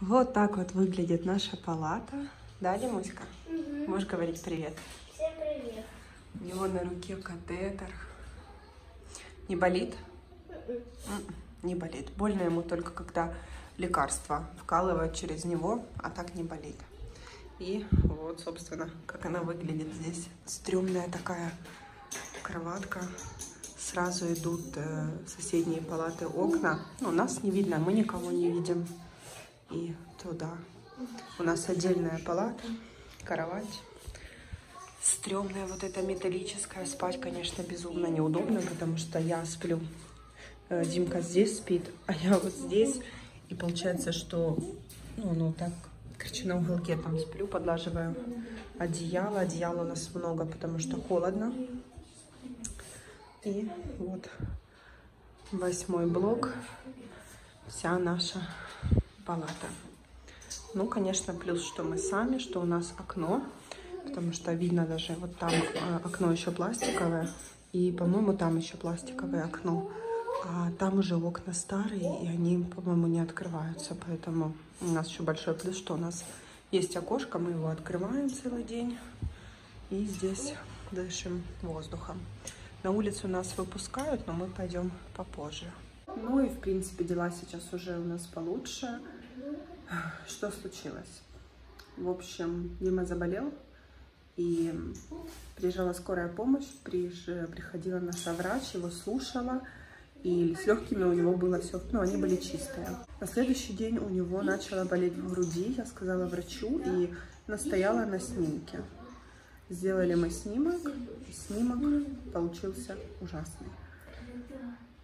Вот так вот выглядит наша палата. Да, Димуська? Угу. Можешь говорить привет. Всем привет. У него на руке катетер. Не болит? Мгм. М-м, Не болит. Больно ему только когда лекарства вкалывают через него, а так не болит. И вот, собственно, как она выглядит здесь. Стрёмная такая кроватка. Сразу идут э, соседние палаты окна. Ну, нас не видно, мы никого не видим. И туда. У нас отдельная палата, кровать. Стрёмная вот эта металлическая. Спать, конечно, безумно неудобно, потому что я сплю. Э, Димка здесь спит, а я вот здесь. И получается, что, ну, ну так, короче, на уголке там сплю, подлаживаю одеяло. Одеяла у нас много, потому что холодно. И вот восьмой блок, вся наша палата. Ну, конечно, плюс, что мы сами, что у нас окно, потому что видно даже вот там э, окно еще пластиковое, и, по-моему, там еще пластиковое окно. А там уже окна старые, и они, по-моему, не открываются, поэтому у нас еще большой плюс, что у нас есть окошко, мы его открываем целый день, и здесь дышим воздухом. На улицу нас выпускают, но мы пойдем попозже. Ну и, в принципе, дела сейчас уже у нас получше. Что случилось? В общем, Дима заболел, и приезжала скорая помощь, приж- приходила наша врач, его слушала, и с легкими у него было все, ну, они были чистые. На следующий день у него начало болеть в груди, я сказала врачу и настояла на снимке. Сделали мы снимок, снимок получился ужасный.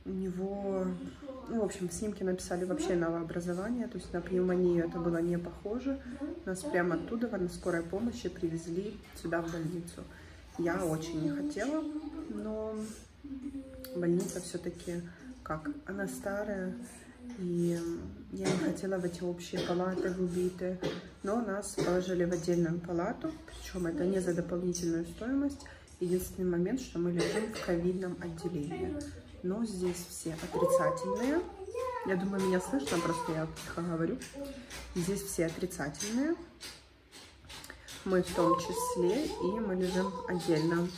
У него, ну, в общем, в снимке написали вообще новообразование, то есть на пневмонию это было не похоже. Нас прямо оттуда на скорой помощи привезли сюда в больницу. Я очень не хотела, но больница все-таки как, она старая, и я не хотела в эти общие палаты выбитые, но нас положили в отдельную палату, причем это не за дополнительную стоимость. Единственный момент, что мы лежим в ковидном отделении. Но здесь все отрицательные. Я думаю, меня слышно, просто я тихо говорю. Здесь все отрицательные. Мы в том числе, и мы лежим отдельно.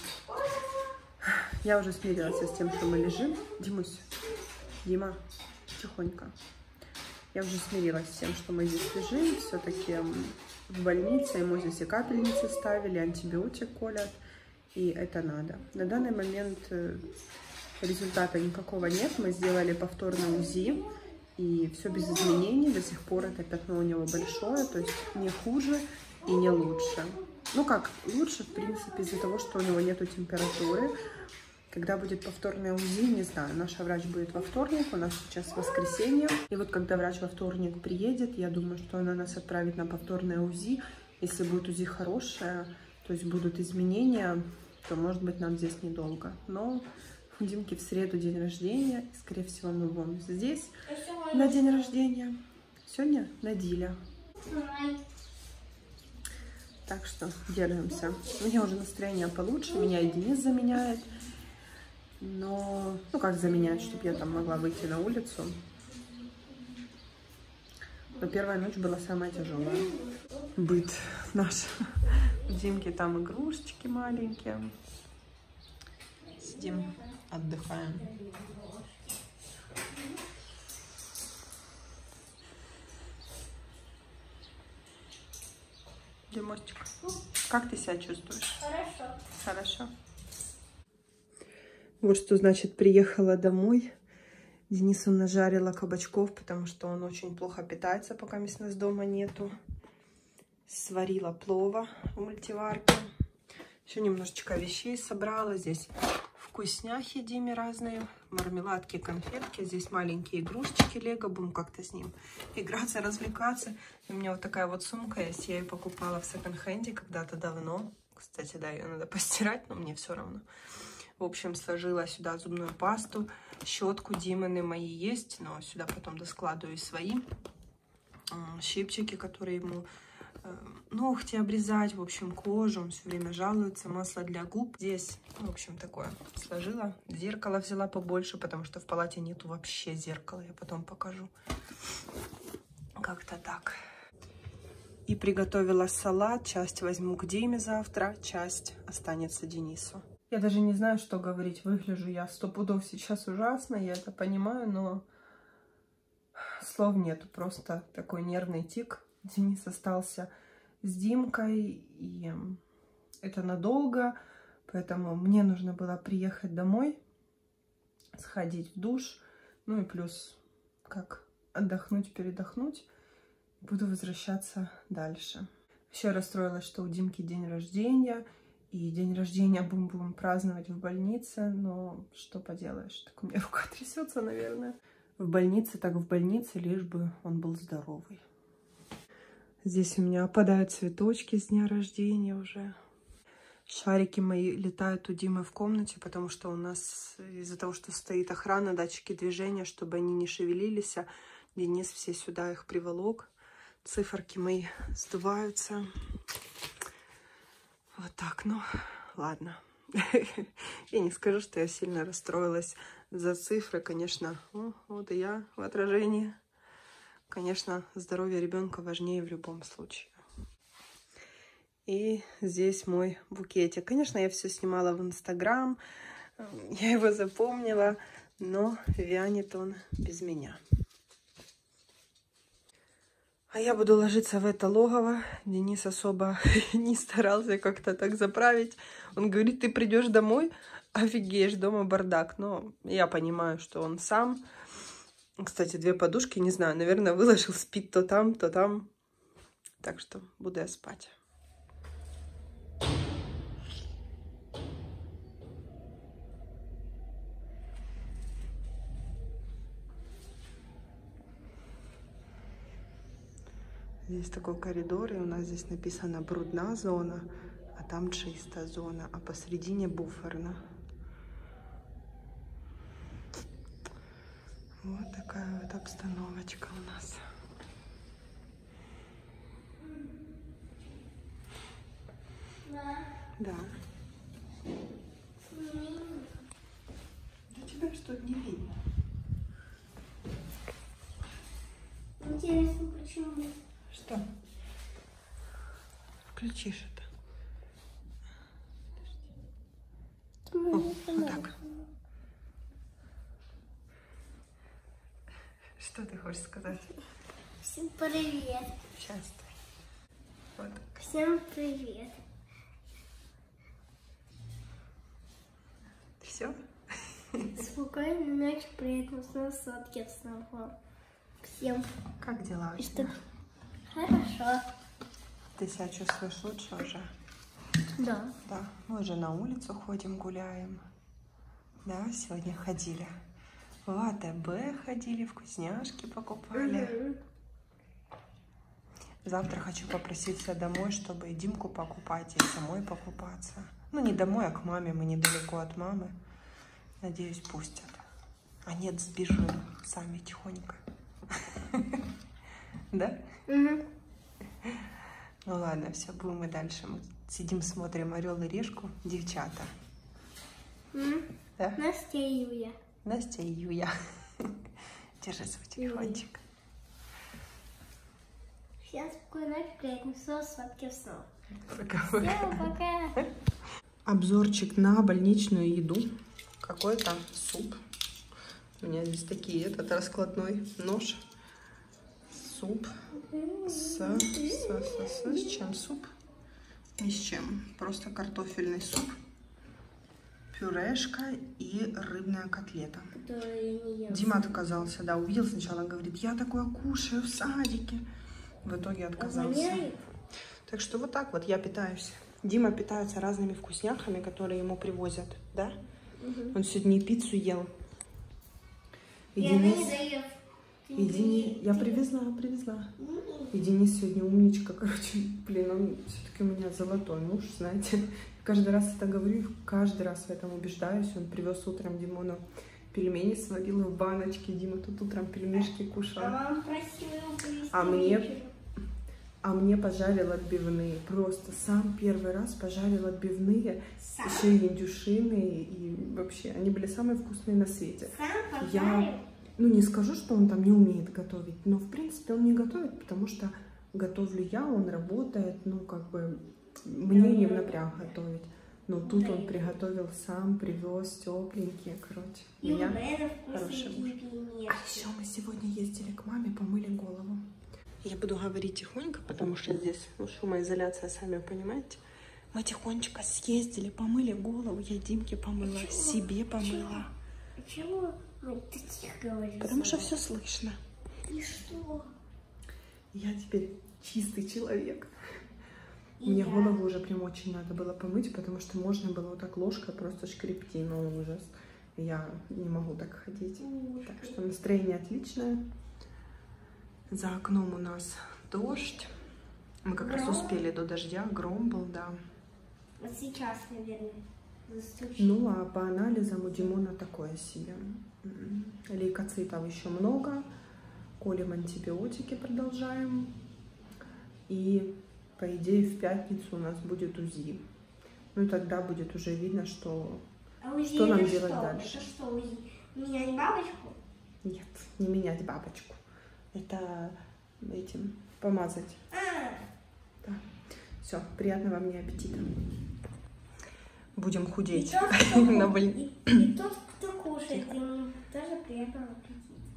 Я уже смирилась с тем, что мы лежим. Димусь, Дима, тихонько. Я уже смирилась с тем, что мы здесь лежим. Все-таки в больнице ему здесь и капельницы ставили, антибиотик колят. И это надо. На данный момент э, результата никакого нет. Мы сделали повторное УЗИ. И все без изменений. До сих пор это пятно у него большое. То есть не хуже и не лучше. Ну как, лучше, в принципе, из-за того, что у него нету температуры. Когда будет повторное УЗИ, не знаю. Наша врач будет во вторник, у нас сейчас воскресенье. И вот когда врач во вторник приедет, я думаю, что она нас отправит на повторное УЗИ. Если будет УЗИ хорошее, то есть будут изменения, то может быть нам здесь недолго. Но у Димки в среду день рождения, и скорее всего мы будем здесь на день рождения. Сегодня на Диля. Так что держимся. У меня уже настроение получше, меня и Денис заменяет. Но, ну как заменять, чтобы я там могла выйти на улицу. Но первая ночь была самая тяжелая. Быт наш. У Димки там игрушечки маленькие. Сидим, отдыхаем. Димочек, как ты себя чувствуешь? Хорошо. Хорошо. Вот что значит приехала домой. Денису нажарила кабачков, потому что он очень плохо питается, пока нас дома нету. Сварила плова в мультиварке. Еще немножечко вещей собрала. Здесь вкусняхи Диме разные. Мармеладки, конфетки. Здесь маленькие игрушечки Лего. Будем как-то с ним играться, развлекаться. У меня вот такая вот сумка есть. Я ее покупала в секонд-хенде когда-то давно. Кстати, да, ее надо постирать, но мне все равно. В общем, сложила сюда зубную пасту, щетку Диманы мои есть, но сюда потом доскладываю свои щипчики, которые ему ногти обрезать, в общем, кожу. Он все время жалуется. Масло для губ здесь, в общем, такое сложила. Зеркало взяла побольше, потому что в палате нету вообще зеркала. Я потом покажу. Как-то так. И приготовила салат. Часть возьму к Диме завтра, часть останется Денису. Я даже не знаю, что говорить. Выгляжу я сто пудов сейчас ужасно, я это понимаю, но слов нету. Просто такой нервный тик. Денис остался с Димкой, и это надолго, поэтому мне нужно было приехать домой, сходить в душ, ну и плюс как отдохнуть, передохнуть. Буду возвращаться дальше. Еще расстроилась, что у Димки день рождения, и день рождения будем, будем праздновать в больнице, но что поделаешь, так у меня рука трясется, наверное. В больнице, так в больнице, лишь бы он был здоровый. Здесь у меня опадают цветочки с дня рождения уже. Шарики мои летают у Димы в комнате, потому что у нас из-за того, что стоит охрана, датчики движения, чтобы они не шевелились, а Денис все сюда их приволок. Циферки мои сдуваются. Вот так, ну, ладно. Я не скажу, что я сильно расстроилась за цифры, конечно. О, вот и я в отражении. Конечно, здоровье ребенка важнее в любом случае. И здесь мой букетик. Конечно, я все снимала в Инстаграм, я его запомнила, но вянет он без меня. А я буду ложиться в это логово. Денис особо не старался как-то так заправить. Он говорит, ты придешь домой, офигеешь, дома бардак. Но я понимаю, что он сам. Кстати, две подушки, не знаю, наверное, выложил, спит то там, то там. Так что буду я спать. Здесь такой коридор, и у нас здесь написано брудна зона, а там чистая зона, а посередине буферна. Вот такая вот обстановочка у нас. Да. Да тебя что не видно. Интересно, почему? Что? Включишь это. О, вот так. Что ты хочешь сказать? Всем привет. Сейчас. Вот. Всем привет. Все? Спокойной ночи, приятного сна, сладких снов. Всем. Как дела у тебя? что? Хорошо. Ты себя чувствуешь лучше уже? Да. Да. Мы уже на улицу ходим, гуляем. Да, сегодня ходили. В АТБ ходили, вкусняшки покупали. Завтра хочу попроситься домой, чтобы и Димку покупать, и самой покупаться. Ну, не домой, а к маме. Мы недалеко от мамы. Надеюсь, пустят. А нет, сбежим сами тихонько. Да? Ну ладно, все, будем и дальше. Мы сидим, смотрим Орел и Решку. Девчата. Да? Настя и Юля. Настя и Юя. Держи свой телефончик. Всем спокойной снов, сладких снов. Пока. Всем пока. Обзорчик на больничную еду. Какой-то суп. У меня здесь такие, этот раскладной нож. Суп. С, с, с, с, с чем суп? Ни с чем. Просто картофельный суп. Пюрешка и рыбная котлета. Дима отказался, да, увидел сначала, говорит, я такое кушаю в садике. В итоге отказался. Так что вот так вот я питаюсь. Дима питается разными вкусняхами, которые ему привозят, да? Мгм. Он сегодня пиццу ел. И Я не Денис... даю. И Денис... Я привезла, привезла. И Денис сегодня умничка, короче, блин, он все-таки у меня золотой муж, знаете. Каждый раз это говорю, каждый раз в этом убеждаюсь. Он привез утром Димону пельмени, сварил в баночке. Дима тут утром пельмешки кушал. А А мне-. А мне пожарил отбивные. Просто сам первый раз пожарил отбивные. Сам. Еще и индюшиные. И вообще, они были самые вкусные на свете. Сам Я-? Ну, не скажу, что он там не умеет готовить, но, в принципе, он не готовит, потому что готовлю я, он работает, ну, как бы, мне не в напряг готовить. Но тут он приготовил сам, привез тепленькие, короче. И у Меня хороший вкусненькие А еще мы сегодня ездили к маме, помыли голову. Я буду говорить тихонько, потому что здесь ну, шумоизоляция, сами понимаете. Мы тихонечко съездили, помыли голову. Я Димке помыла, себе помыла. Почему мы ты тихо говоришь? Потому что все слышно. И что? Я теперь чистый человек. И Мне я. голову уже прям очень надо было помыть, потому что можно было вот так ложкой просто шкребти, но ужас. Я не могу так ходить. Так что настроение отличное. За окном у нас дождь. Мы как раз Гром? успели до дождя, гром был, да. Вот сейчас, наверное, застучит. Ну, а по анализам у Димона такое себе. М, Лейкоцитов еще много. Колем антибиотики продолжаем. И, по идее, в пятницу у нас будет УЗИ. Ну, и тогда будет уже видно, что... А УЗИ Что нам делать что? дальше? Это что УЗИ? Менять бабочку? Нет, не менять бабочку. Это этим помазать. А, Все, приятного мне аппетита. Будем и худеть. тот, кто, На ку- боль- и, и тот, кто кушает, ему тоже приятного аппетита.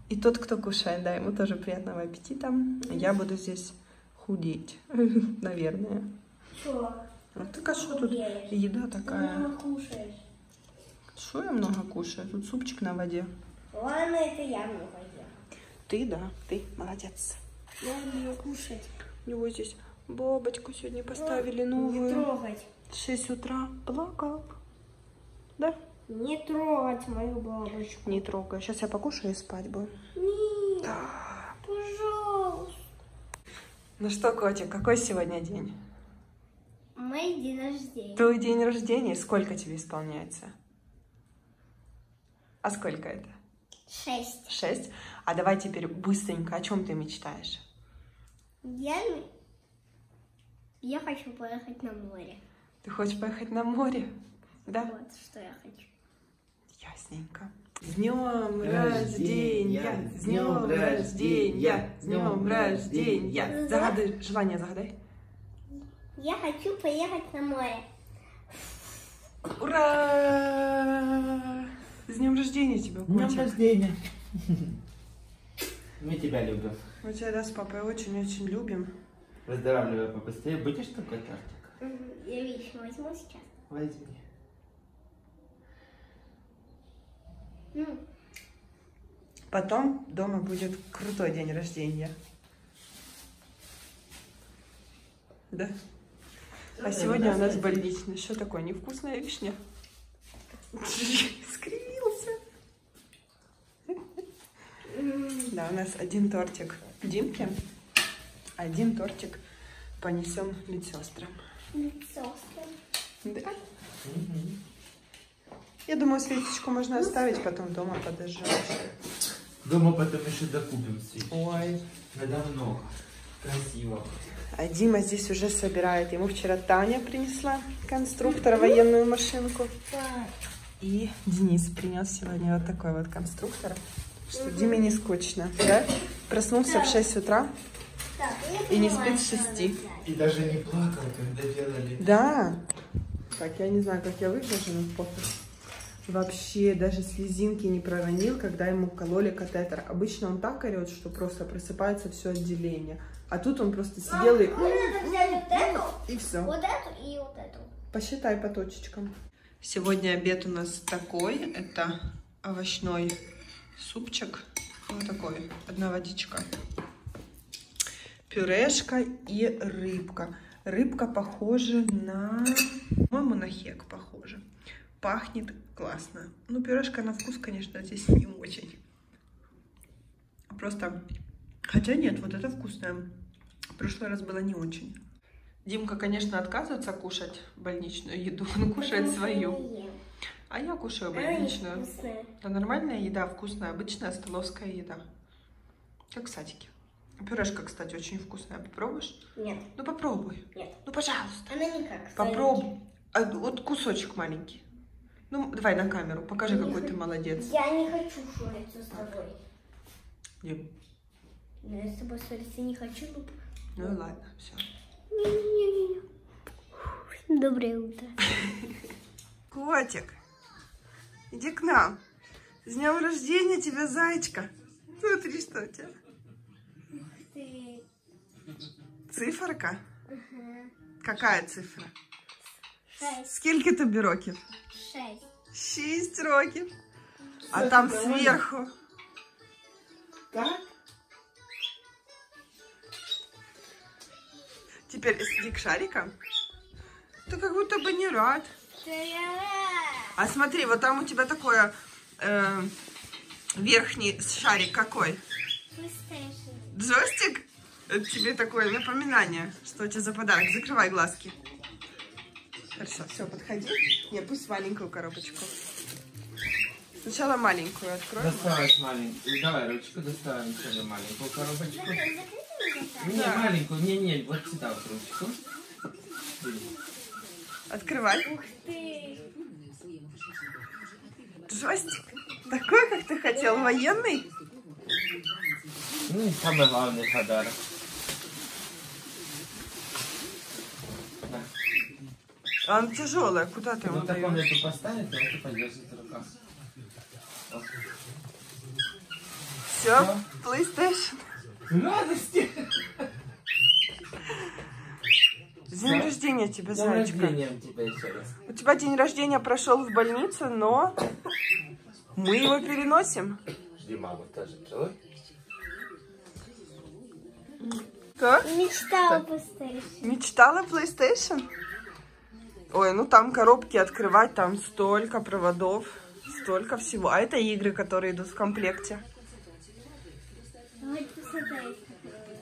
И тот, кто кушает, да, ему тоже приятного аппетита. Я буду здесь худеть, наверное. Что? Вот так а что тут еда такая? Много кушаешь. Что я много кушаю? Тут супчик на воде. Ладно, это я много. Ты, да, ты молодец. Я люблю кушать. У него здесь бабочку сегодня поставили Не новую. трогать. В 6 утра плакал. Да? Не трогать мою бабочку. Не трогай. Сейчас я покушаю и спать буду. Нет, пожалуйста. Ну что, котик, какой сегодня день? Мой день рождения. Твой день рождения. Сколько тебе исполняется? А сколько это? Шесть. Шесть. А давай теперь быстренько, о чем ты мечтаешь? Я... Я хочу поехать на море. Ты хочешь поехать на море? Да? Вот что я хочу. Ясненько. С днем Рождения! С днем рождения! С днем рождения. Загадай, желание загадай. Я хочу поехать на море. Ура! С днем рождения тебя, С днем котик. рождения. Мы тебя любим. Мы тебя, да, с папой очень-очень любим. Выздоравливай побыстрее. Будешь такой тортик? Я лично возьму сейчас. Возьми. М, Потом дома будет крутой день рождения. Да? А сегодня у нас больничный. Что такое? Невкусная вишня? Скривился. Да, у нас один тортик Димке, один тортик понесем медсестрам. Лицо. Да. Я думаю, свечечку можно оставить, потом дома подожжешь. Дома потом еще докупим свечи. Ой. Надо много. Красиво. А Дима здесь уже собирает. Ему вчера Таня принесла конструктор, военную машинку. И Денис принес сегодня вот такой вот конструктор, что Диме не скучно, да? Проснулся в 6 утра я и не спит с что 6. надо взять. И даже не плакал, когда делали. Да. Так, я не знаю, как я выгляжу, но похуй. Вообще даже слезинки не проронил, когда ему кололи катетер. Обычно он так орет, что просто просыпается все отделение. А тут он просто сидел и... Вот это взять вот эту, И все. вот эту и вот эту. Посчитай по точечкам. Сегодня обед у нас такой. Это овощной супчик. Вот такой. Одна водичка. Пюрешка и рыбка. Рыбка похожа на... По-моему, на хек похожа. Пахнет классно. Ну, пюрешка на вкус, конечно, здесь не очень. Просто... Хотя нет, вот это вкусное. В прошлый раз было не очень. Димка, конечно, отказывается кушать больничную еду. Он кушает свою. А я кушаю Она больничную. Это нормальная еда, вкусная, обычная столовская еда. Как в садике. Пюрешка, кстати, очень вкусная. Попробуешь? Нет, Ну попробуй. нет. Ну, пожалуйста. Она никак. Попробуй. А, вот кусочек маленький. Ну, давай на камеру. Покажи, Не какой хочу. ты молодец. Я не хочу шуриться с тобой. Дим, Но я с тобой ссориться не хочу. ну, ну и ладно, все. Не-не-не. Доброе утро. Котик, иди к нам. С днем рождения тебя, зайчка. Смотри, что у тебя. Ты... Циферка? Ага. Какая цифра? Шесть. Скільки тобі років? Шесть. Шість років. А там сверху. Так? Теперь иди к шарикам. Ты как будто бы не рад. Та-ра! А смотри, вот там у тебя такое э, верхний шарик какой? Джойстик? Это тебе такое напоминание, что у тебя за подарок. Закрывай глазки. Хорошо, все, подходи. Не, пусть маленькую коробочку. Сначала маленькую открой. Доставай маленькую. Давай ручку доставим себе маленькую коробочку. Не, Да. маленькую, не, не, вот сюда вот ручку. Открывай. Ух ты! Джойстик. Такой, как ты хотел, военный? Ну, самый главный подарок. На. Он тяжелый, куда ты его Ну, так он даешь? эту поставит, и это подержит в руках. Вот. Все, PlayStation. Радости! С днем Всё. рождения тебя, С днем зайчка. рождения тебя еще раз. У тебя день рождения прошел в больнице, но мы его переносим. Жди маму тоже целуй. Как? Мечтала PlayStation. Мечтала PlayStation? Ой, ну там коробки открывать, там столько проводов, столько всего. А это игры, которые идут в комплекте.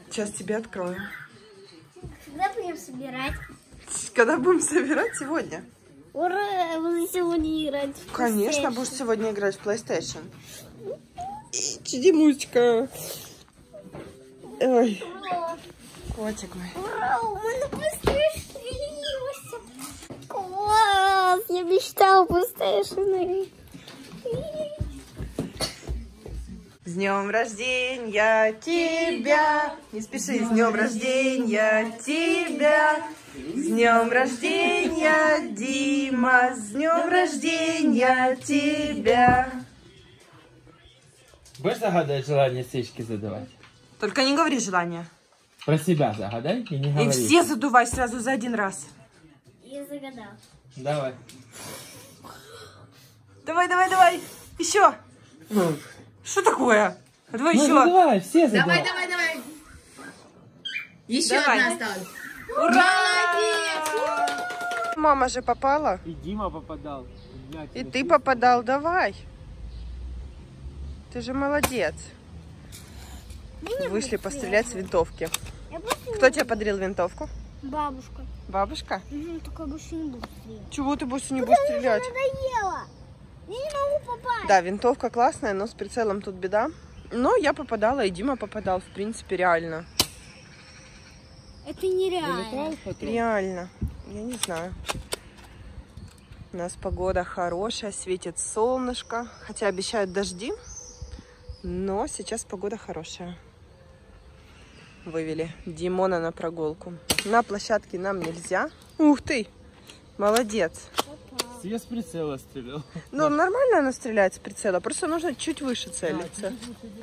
Сейчас тебе открою. Когда будем собирать? Когда будем собирать сегодня? Ура! Буду сегодня играть в Конечно, будешь сегодня играть в PlayStation. Чудимучка. Ой, Ура! котик мой. Ура! У меня PlayStation. Класс! Я мечтала PlayStation. С днем рождения тебя! Не спеши, с днем рождения тебя! С днем рождения, Дима! С днем рождения тебя! Будешь загадать желание свечки задавать? Только не говори желание. Про себя загадай и не И говори. все задувай сразу за один раз. Я загадал. Давай. Давай, давай, давай! Еще! Что такое? А Давай Ну, еще! давай, все задавай. Давай, давай, давай. Еще Давай. одна осталась. Ура! Мама же попала. И Дима попадал. И ты попадал, давай. Ты же молодец. Вышли пострелять с винтовки. Кто тебе подарил винтовку? бабушка. Бабушка? Угу, только больше не буду стрелять. Чего ты больше не будешь стрелять? Надоело. Я не могу попасть. Да, винтовка классная, но с прицелом тут беда. Но я попадала, и Дима попадал, в принципе, реально. Это нереально. Реально. Я не знаю. У нас погода хорошая, светит солнышко. Хотя обещают дожди. Но сейчас погода хорошая. Вывели Димона на прогулку. На площадке нам нельзя. Ух ты! Молодец. Все с прицела стрелял. Ну, нормально она стреляет с прицела. Просто нужно чуть выше целиться.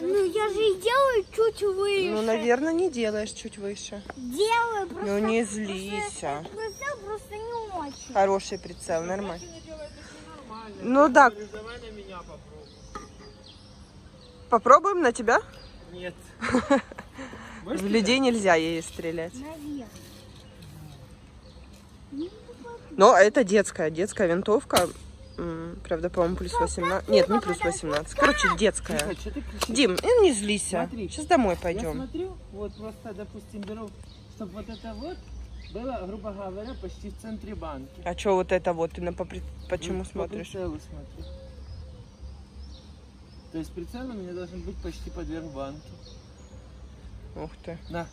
Ну я же и делаю чуть выше. Ну, наверное, не делаешь чуть выше. Делаю просто. Ну, не злись. а. Прицел просто не очень. Хороший прицел, нормально. Ну да, Давай на меня попробуй. попробуем на тебя. Нет. В людей нельзя ей стрелять. Наверх. Но это детская, детская винтовка. Правда, по-моему, плюс 18. Нет, не плюс 18. Короче, детская. Дим, э, не злись. Смотри. Сейчас домой Я пойдем. смотрю, вот просто, допустим, беру, чтобы вот это вот было, грубо говоря, почти в центре банки. А что вот это вот? Ты на попри- почему Ну, По смотришь? прицелу смотрю. То есть прицел у меня должен быть почти поверх банки. Ух ты. На,